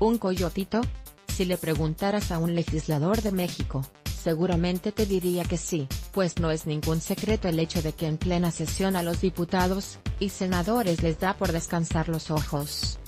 ¿Un coyotito? Si le preguntaras a un legislador de México, seguramente te diría que sí, pues no es ningún secreto el hecho de que en plena sesión a los diputados y senadores les da por descansar los ojos.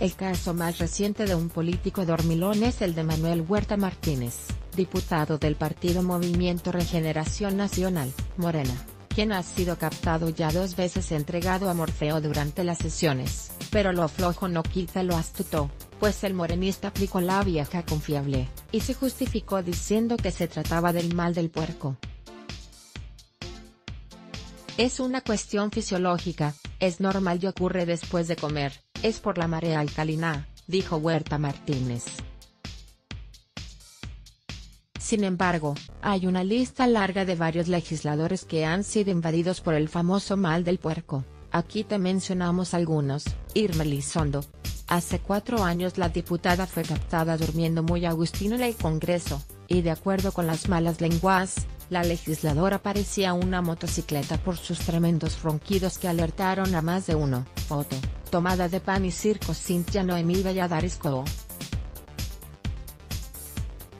El caso más reciente de un político dormilón es el de Manuel Huerta Martínez, diputado del partido Movimiento Regeneración Nacional, Morena, quien ha sido captado ya dos veces entregado a Morfeo durante las sesiones, pero lo flojo no quita lo astuto, pues el morenista aplicó la vieja confiable, y se justificó diciendo que se trataba del mal del puerco. Es una cuestión fisiológica, es normal y ocurre después de comer, es por la marea alcalina, dijo Huerta Martínez. Sin embargo, hay una lista larga de varios legisladores que han sido invadidos por el famoso mal del puerco, aquí te mencionamos algunos, Irma Lizondo. Hace cuatro años la diputada fue captada durmiendo muy agustino en el Congreso, y de acuerdo con las malas lenguas, la legisladora parecía una motocicleta por sus tremendos ronquidos que alertaron a más de uno. Foto, tomada de pan y circo Cintia Noemí Valladares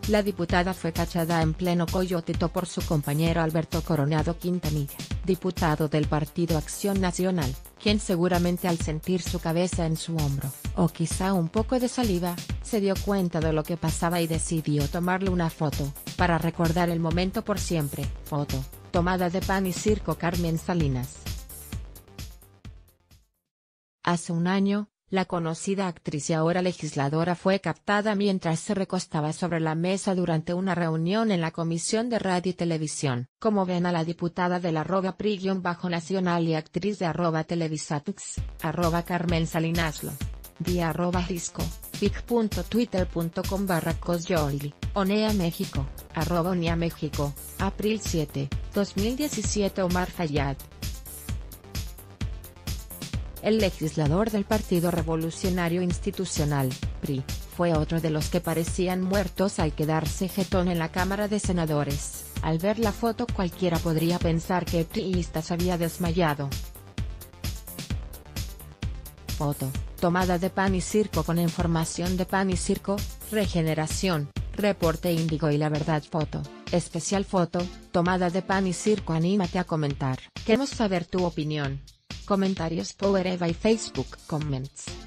La diputada fue cachada en pleno coyotito por su compañero Alberto Coronado Quintanilla, diputado del Partido Acción Nacional, quien seguramente al sentir su cabeza en su hombro, o quizá un poco de saliva, se dio cuenta de lo que pasaba y decidió tomarle una foto, para recordar el momento por siempre. Foto, tomada de pan y circo Carmen Salinas. Hace un año, la conocida actriz y ahora legisladora fue captada mientras se recostaba sobre la mesa durante una reunión en la Comisión de Radio y Televisión. Como ven a la diputada de la arroba bajo nacional y actriz de arroba televisatux, arroba Carmen Salinaslo. Vía arroba disco, pic.twitter.com barra Onea México, arroba Onea México, April 7, 2017 Omar Fayad. El legislador del Partido Revolucionario Institucional, PRI, fue otro de los que parecían muertos al quedarse jetón en la Cámara de Senadores. Al ver la foto cualquiera podría pensar que el priista se había desmayado. Foto, tomada de Pan y Circo con información de Pan y Circo, Regeneración, Reporte Índigo y La Verdad Foto, especial foto, tomada de Pan y Circo anímate a comentar. Queremos saber tu opinión. Comentarios por Eva y Facebook Comments.